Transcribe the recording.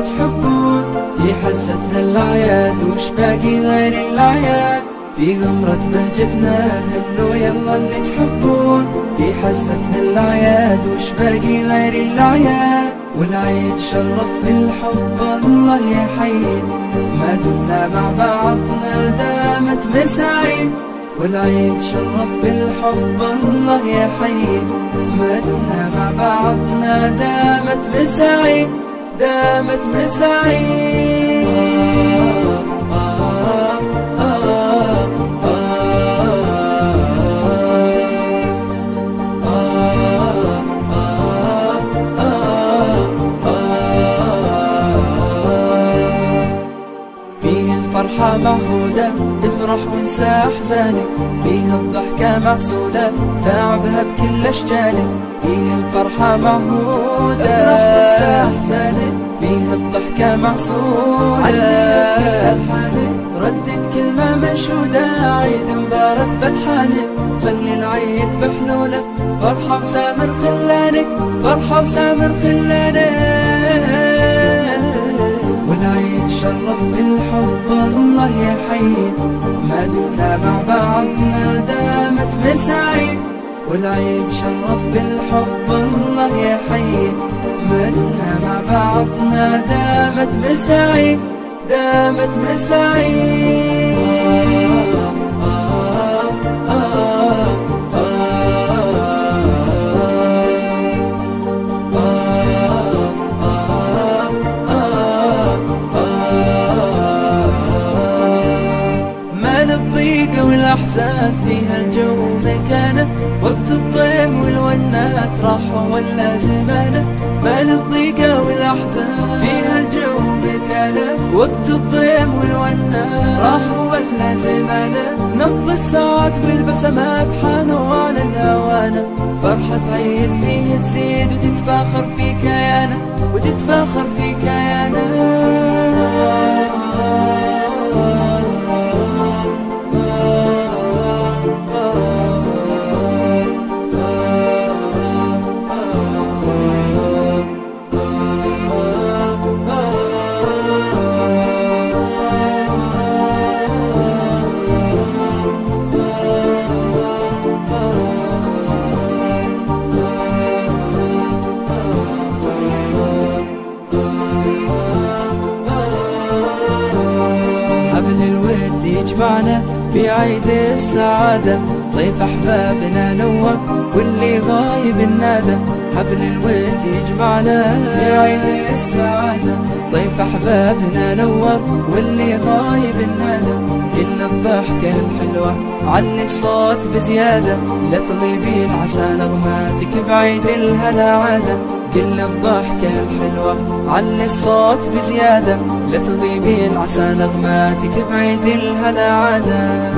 تحبون. في حزة هالأعياد وش باقي غير الأعياد في غمرة بهجتنا هنو يلا اللي تحبون. في حزة هالأعياد وش باقي غير الأعياد والعيد شرف بالحب الله يحيي ما دمنا مع بعضنا دامت مساعيد. والعيد شرف بالحب الله يحيي دمنا مع بعضنا دامت مساعيد دامت مساعيد فيه الفرحة معهودة افرح وانسى أحزانك فيه الضحكة معسولة لاعبها بكل أشجانك فيه الفرحة معهودة افرح وانسى أحزانك فيه الضحكة معسولة ردد كلمة منشودة عيد مبارك بالحانك خلي العيد بحلولك فرحة وسامر خلانك فرحة وسامر خلانك والعيد شرف بالحب. الله يحيي. ما دمنا مع بعضنا دامت مساعيد والعيد شرف بالحب الله يحيي ما دمنا مع بعضنا دامت مساعيد دامت مساعيد والأحزان فيها الجو مكانه وقت الضيم والونات راحوا ولا زمانه ما للضيق والأحزان فيها الجو مكانه. وقت الضيم والونات راحوا ولا زمانه نبض الساعات والبسمات حانوا على الهوانة. فرحة عيد فيه تزيد وتتفاخر في كيانه وتتفاخر في كيانه. يجمعنا في عيد السعادة ضيف أحبابنا نوب واللي غايب النادى. حبل الود يجمعنا في عيد السعادة. ضيف أحبابنا نوب واللي غايب النادى. كل الضحكة الحلوة علي الصوت بزيادة. لا تغيبين عسى نغماتك بعيد الهنا عادة. كل الضحكة الحلوة علي الصوت بزيادة. لا تغيبين عسى نغماتك بعيد الهنا عادة.